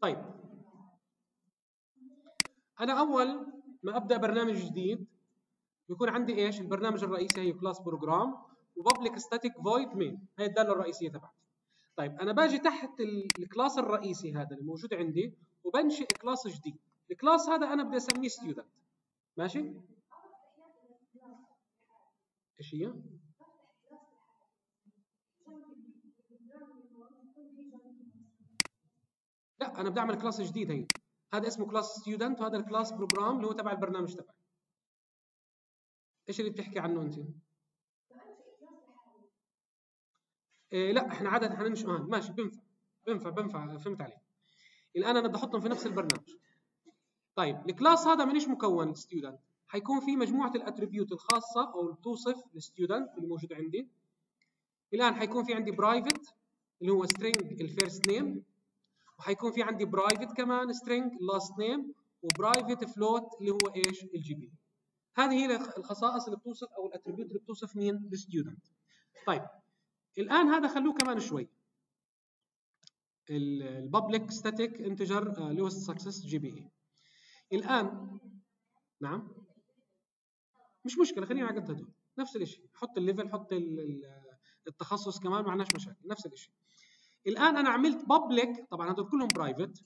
طيب. أنا أول ما أبدأ برنامج جديد بيكون عندي إيش؟ البرنامج الرئيسي هي class Program و public static void Main هي الدالة الرئيسية تبعتي. طيب أنا باجي تحت ال class الرئيسي هذا الموجود عندي وبنشئ class جديد. ال class هذا أنا بدي أسميه Student ماشي؟ إيش هي؟ لا أنا بدي أعمل class جديد هي هذا اسمه class Student وهذا ال class Program اللي هو تبع البرنامج تبعي. إيش اللي بتحكي عنه أنت؟ إيه لا إحنا عادة آه ماشي بينفع بينفع بينفع فهمت عليك. الآن أنا بدي أحطهم في نفس البرنامج. طيب ال class هذا من إيش مكون Student حيكون في مجموعة ال attribute الخاصة أو بتوصف ال student اللي موجود عندي. الآن حيكون في عندي private اللي هو string ال first name وحيكون في عندي private كمان string last name و private float اللي هو إيش؟ ال GP. هذه هي الخصائص اللي بتوصف أو ال attribute اللي بتوصف مين؟ ال student طيب الآن هذا خلوه كمان شوي. ال public static integer لوست سكسس GPA الآن نعم. مش مشكلة خلينا على قد هدول نفس الشيء حط ال level حط التخصص كمان ما عندناش مشاكل. نفس الشيء الآن أنا عملت public طبعا هدول كلهم private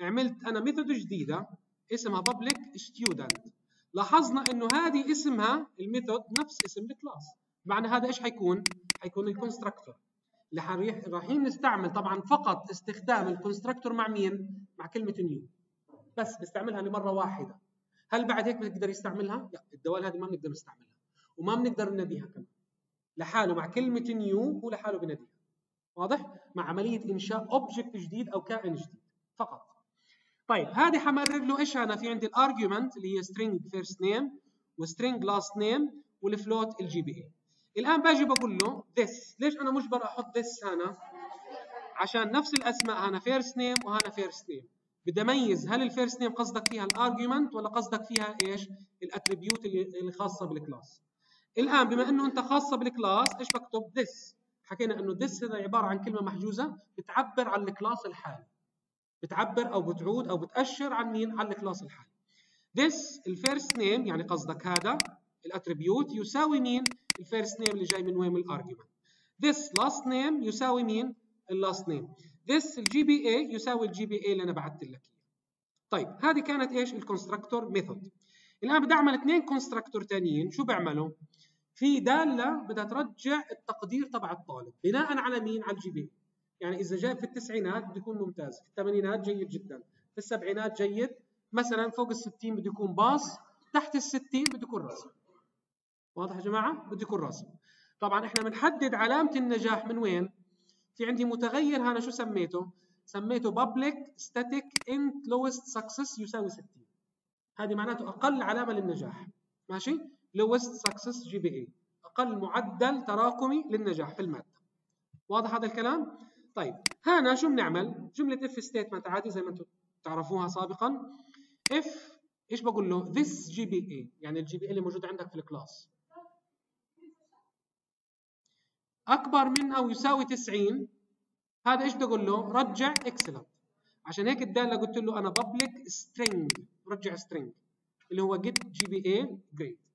عملت أنا method جديدة اسمها public student لاحظنا إنه هذه اسمها ال method نفس اسم ال class. معنى هذا إيش حيكون؟ حيكون ال constructor اللي رايحين نستعمل طبعا فقط استخدام ال constructor مع مين؟ مع كلمة new بس بستعملها لمرة واحدة. هل بعد هيك بنقدر يستعملها؟ لا الدوال هذه ما بنقدر نستعملها وما بنقدر نناديها كمان. لحاله مع كلمة new هو لحاله بناديها. واضح؟ مع عملية إنشاء object جديد أو كائن جديد. فقط. طيب هذه حمرر له إيش أنا؟ في عندي ال argument اللي هي string first name و string last name وال float ال GPA الآن باجي بقول له this. ليش أنا مجبر أحط this هنا؟ عشان نفس الأسماء هنا first name وهنا first name. بدي أميز هل ال first name قصدك فيها ال argument ولا قصدك فيها إيش؟ ال attribute اللي خاصة بال class الآن بما إنه أنت خاصة بال class إيش بكتب this حكينا إنه this هذا عبارة عن كلمة محجوزة بتعبر عن ال class الحالي. بتعبر أو بتعود أو بتأشر عن مين؟ عن ال class الحالي. This ال first name يعني قصدك هذا ال attribute يساوي مين؟ ال first name اللي جاي من وين من ال argument this last name يساوي مين؟ ال last name this ال GPA يساوي ال GPA اللي أنا بعثت لك طيب هذه كانت إيش؟ ال constructor method الآن بدي أعمل اثنين constructor ثانيين شو بيعملوا في دالة بدها ترجع التقدير تبع الطالب بناء على مين؟ على ال GP يعني إذا جاء في التسعينات بده يكون ممتاز في الثمانينات جيد جدا في السبعينات جيد مثلا فوق ال 60 بده يكون pass تحت ال 60 بده يكون راسب واضح يا جماعة؟ بده يكون راسب طبعا إحنا بنحدد علامة النجاح من وين؟ في عندي متغير هنا شو سميته؟ سميته public static int lowest success يساوي 60 هذه معناته أقل علامة للنجاح. ماشي؟ Lowest success اي أقل معدل تراكمي للنجاح في المادة. واضح هذا الكلام؟ طيب هنا شو بنعمل؟ جملة if statement عادي زي ما أنتم تعرفوها سابقا. if إيش بقول له؟ this اي يعني ال GP اللي موجود عندك في ال class. أكبر من أو يساوي 90 هذا إيش بدي أقول له؟ رجع excellent عشان هيك الدالة قلت له أنا public string رجع string اللي هو get GP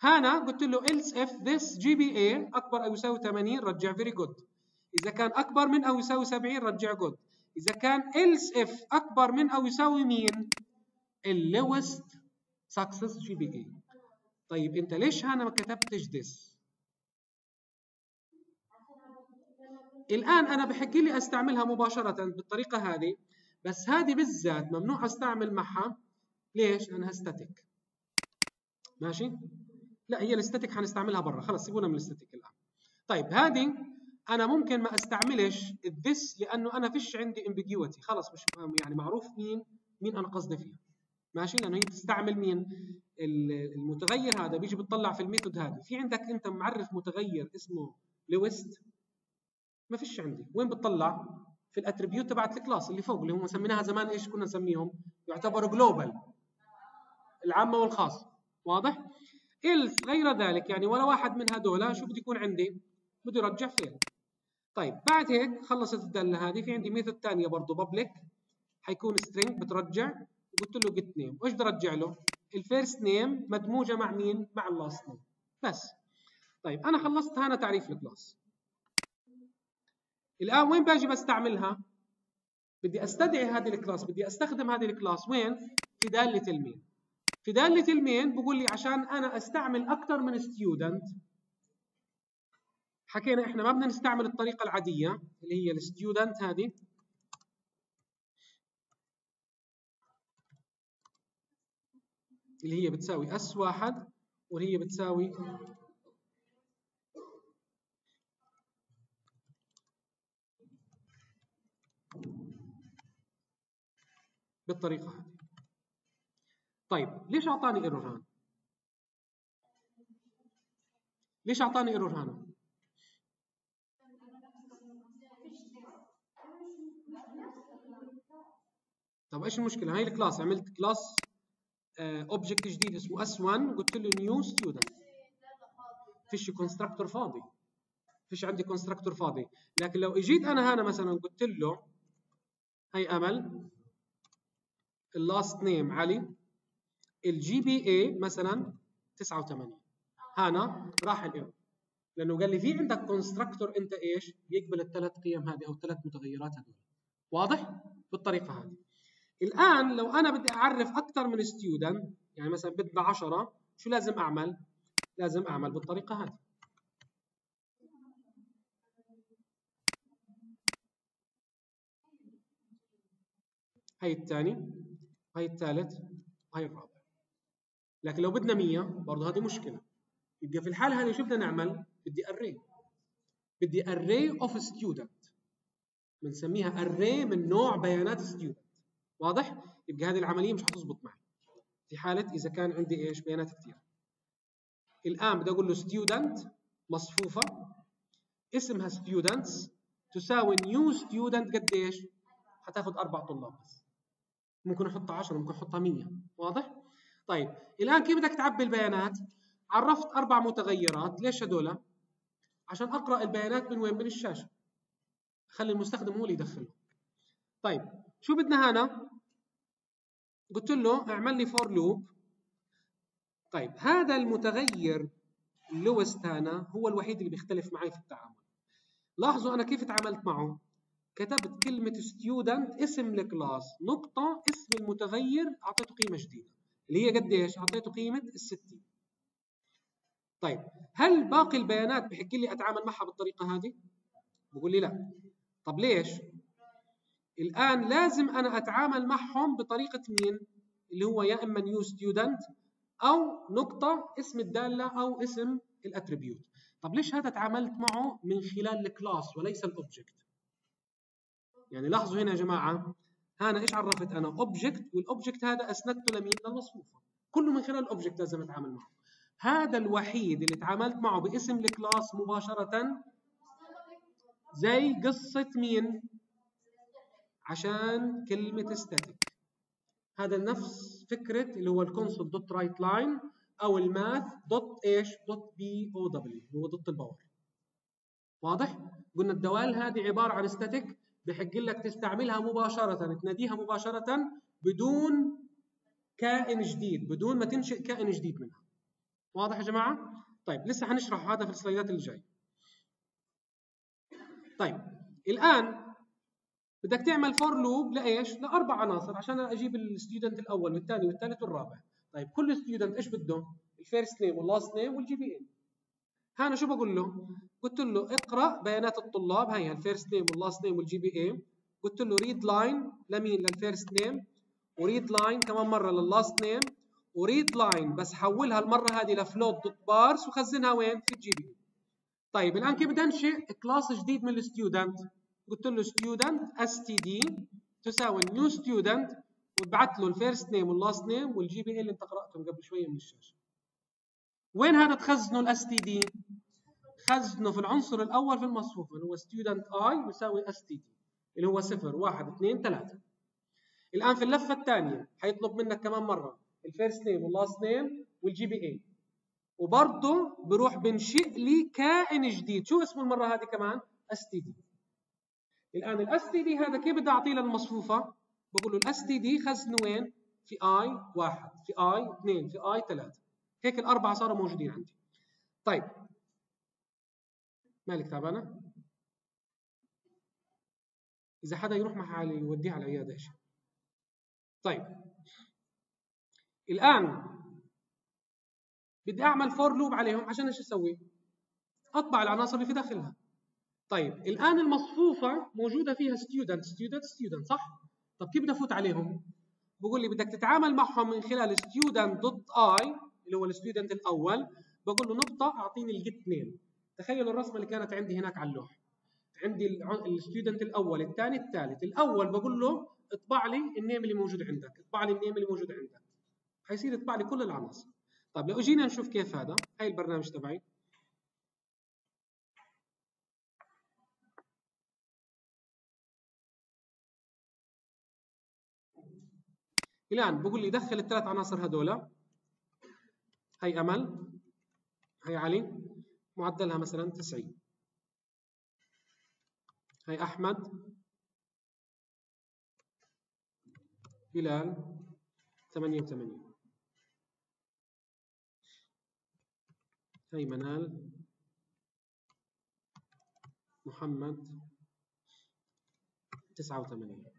هنا قلت له else if this GPA أكبر أو يساوي 80 رجع very good. إذا كان أكبر من أو يساوي 70 رجع good. إذا كان else if أكبر من أو يساوي مين ال lowest success GPA طيب أنت ليش هنا ما كتبتش this الآن أنا بحق لي أستعملها مباشرة بالطريقة هذه بس هذه بالذات ممنوع أستعمل معها. ليش؟ لأنها static ماشي؟ لا هي ال static حنستعملها برا. خلص سيبونا من ال static الآن. طيب هذه أنا ممكن ما أستعملش ال this لأنه أنا فيش عندي ambiguity. خلص مش يعني معروف مين مين أنا قصدي فيه. ماشي؟ لأنه هي بتستعمل مين؟ المتغير هذا. بيجي بتطلع في ال method هذه. في عندك أنت معرف متغير اسمه lowest؟ ما فيش عندي. وين بتطلع؟ في ال attribute تبعت ال class اللي فوق اللي هم سميناها زمان إيش كنا نسميهم؟ يعتبروا global العامة والخاص. واضح؟ else غير ذلك. يعني ولا واحد من هذول شو بده يكون عندي؟ بده يرجع فين طيب بعد هيك خلصت الدالة هذه. في عندي method ثانية برضه public حيكون string بترجع. وقلت له get name وإيش بدي أرجع له؟ ال first name مدموجة مع مين؟ مع ال last name بس. طيب أنا خلصت هنا تعريف ال class الآن وين باجي بستعملها؟ بدي أستدعي هذه ال class بدي أستخدم هذه ال class وين؟ في دالة ال main في داله ال main بقول لي عشان أنا أستعمل أكثر من student حكينا إحنا ما بدنا نستعمل الطريقة العادية اللي هي ال student هذه. اللي هي بتساوي S واحد واللي هي بتساوي بالطريقة هذه. طيب ليش أعطاني error هان؟ ليش أعطاني error هان؟ طب إيش المشكلة؟ هاي ال class عملت class object آه، جديد اسمه S1 قلت له new student فيش constructor فاضي فيش عندي constructor فاضي لكن لو إجيت أنا هنا مثلا قلت له هي أمل ال last name علي ال GPA مثلا 89 هنا راح ال error لأنه قال لي في عندك constructor أنت إيش؟ بيقبل الثلاث قيم هذه أو الثلاث متغيرات هذول. واضح؟ بالطريقة هذه. الآن لو أنا بدي أعرف أكثر من student يعني مثلا بدنا 10 شو لازم أعمل؟ لازم أعمل بالطريقة هذه. هي الثاني هي الثالث وهي الرابع. لكن لو بدنا 100 برضه هذه مشكلة. يبقى في الحالة هذه شو بدنا نعمل؟ بدي array بدي array of student بنسميها array من نوع بيانات student واضح؟ يبقى هذه العملية مش حتزبط معي. في حالة إذا كان عندي إيش؟ بيانات كثير الآن بدي أقول له student مصفوفة. اسمها students تساوي new student قديش حتاخذ أربع طلاب بس. ممكن أحطها 10 ممكن أحطها 100 واضح؟ طيب الآن كيف بدك تعبي البيانات؟ عرفت أربع متغيرات. ليش هذول عشان أقرأ البيانات من وين؟ من الشاشة. خلي المستخدم هو اللي يدخله. طيب شو بدنا هنا؟ قلت له اعمل لي for loop طيب هذا المتغير لوست هنا هو الوحيد اللي بيختلف معي في التعامل. لاحظوا أنا كيف تعاملت معه؟ كتبت كلمة student اسم ال class نقطة اسم المتغير أعطيته قيمة جديدة. اللي هي قديش؟ أعطيته قيمة الستين طيب هل باقي البيانات بحق لي أتعامل معها بالطريقة هذه؟ بقول لي لا طب ليش؟ الآن لازم أنا أتعامل معهم بطريقة مين؟ اللي هو يا إما new student أو نقطة اسم الدالة أو اسم ال attribute طب ليش هذا تعاملت معه من خلال ال class وليس ال object؟ يعني لاحظوا هنا يا جماعة هنا إيش عرفت أنا؟ object وال object هذا اسندته لمين للمصفوفه كله من خلال ال object لازم أتعامل معه. هذا الوحيد اللي تعاملت معه باسم ال class مباشرة. زي قصة مين؟ عشان كلمة static هذا نفس فكرة اللي هو ال Console dot WriteLine أو ال Math dot إيش؟ dot p o w هو dot ال power. واضح؟ قلنا الدوال هذه عبارة عن static بحق لك تستعملها مباشرة تناديها مباشرة بدون كائن جديد بدون ما تنشئ كائن جديد منها واضح يا جماعة؟ طيب لسه حنشرح هذا في السلايدات اللي جاي طيب الآن بدك تعمل for loop لإيش؟ لأربع عناصر عشان أجيب ال student الأول والثاني والثالث والرابع. طيب كل student إيش بده؟ ال first name وال last name وال GPA. هنا شو بقول له؟ قلت له اقرأ بيانات الطلاب هي ال first name وال last name وال GPA قلت له ReadLine لمين؟ لل first name و ReadLine كمان مرة لل last name و ReadLine بس حولها المرة هذه ل float dot Parse وخزنها وين؟ في ال GP طيب الآن كيف بدي أنشئ؟ class جديد من ال student قلت له student std تساوي new student وبعت له ال first name وال last name وال GPA اللي أنت قرأتهم قبل شوية من الشاشة. وين هذا تخزنه ال std خزنه في العنصر الأول في المصفوفه اللي هو student i يساوي st اللي هو 0 1 2 3 الآن في اللفة الثانية حيطلب منك كمان مرة. ال first name وال last name وال GPA وبرضه بروح بنشئ لي كائن جديد. شو اسمه المرة هذه كمان؟ std الآن ال std هذا كيف بدي أعطيه للمصفوفة؟ بقول له ال std خزنه وين؟ في i واحد في i اثنين في i ثلاثة. هيك الأربعة صاروا موجودين عندي. طيب مالك تعبانة؟ إذا حدا يروح مع حالي يوديه على العياده إيش؟ طيب. الآن بدي أعمل for loop عليهم عشان إيش أسوي؟ أطبع العناصر اللي في داخلها. طيب الآن المصفوفة موجودة فيها student student student صح؟ طب كيف بدي أفوت عليهم؟ بقول لي بدك تتعامل معهم من خلال student dot i اللي هو ال student الأول. بقول له نقطة أعطيني ال get name تخيلوا الرسمة اللي كانت عندي هناك على اللوحه عندي الستودنت الأول الثاني الثالث. الأول بقول له اطبع لي النيم اللي موجود عندك. اطبع لي النيم اللي موجود عندك. حيصير يطبع لي كل العناصر. طيب لو جينا نشوف كيف هذا؟ هاي البرنامج تبعي. الآن بقول لي دخل الثلاث عناصر هذولا. هي أمل. هي علي. معدلها مثلا 90 هي أحمد بلال 88 هي منال محمد 89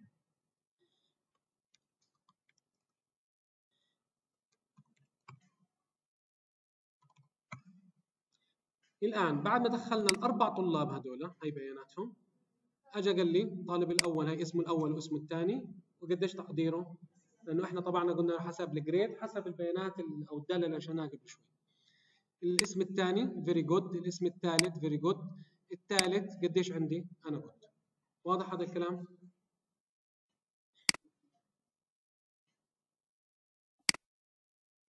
الآن بعد ما دخلنا الأربع طلاب هذول هي بياناتهم اجى قال لي الطالب الأول هي اسمه الأول واسمه الثاني وقديش تقديره؟ لأنه إحنا طبعا قلنا حسب ال grade حسب البيانات أو الدالة اللي عشانها قبل شوي. الاسم الثاني very good الاسم الثالث very good الثالث قديش عندي؟ أنا good واضح هذا الكلام؟